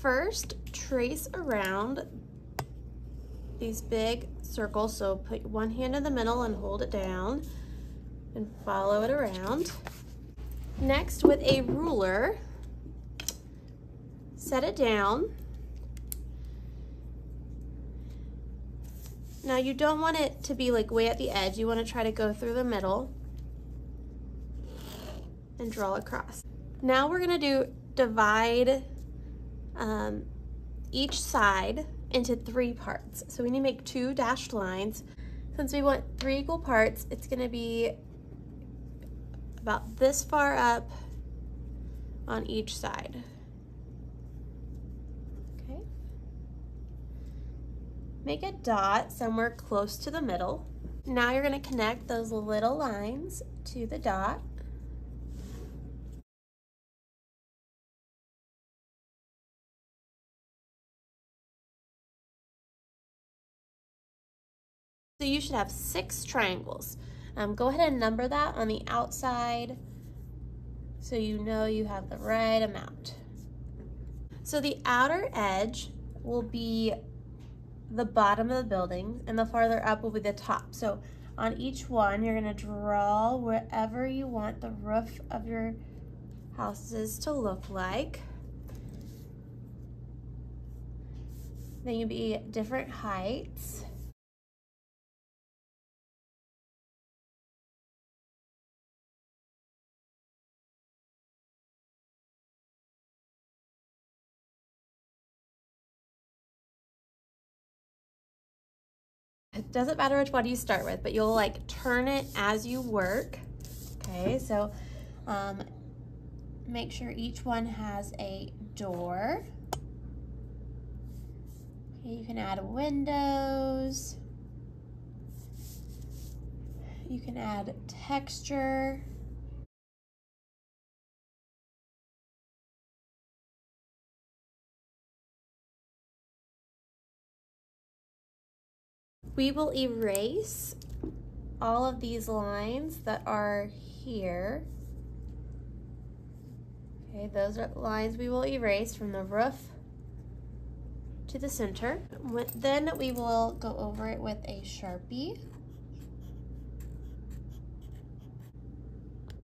first trace around these big circles. So put one hand in the middle and hold it down and follow it around. Next, with a ruler, set it down. Now you don't want it to be like way at the edge. You want to try to go through the middle and draw across. Now we're gonna do divide um, each side into three parts. So we need to make two dashed lines. Since we want three equal parts, it's gonna be about this far up on each side. Okay. Make a dot somewhere close to the middle. Now you're gonna connect those little lines to the dot. So you should have six triangles. Um, go ahead and number that on the outside so you know you have the right amount. So the outer edge will be the bottom of the building and the farther up will be the top. So on each one, you're gonna draw wherever you want the roof of your houses to look like. They can be different heights. It doesn't matter which one you start with, but you'll like turn it as you work. Okay, so um, make sure each one has a door. Okay, you can add windows. You can add texture. We will erase all of these lines that are here. Okay, those are lines we will erase from the roof to the center. Then we will go over it with a Sharpie.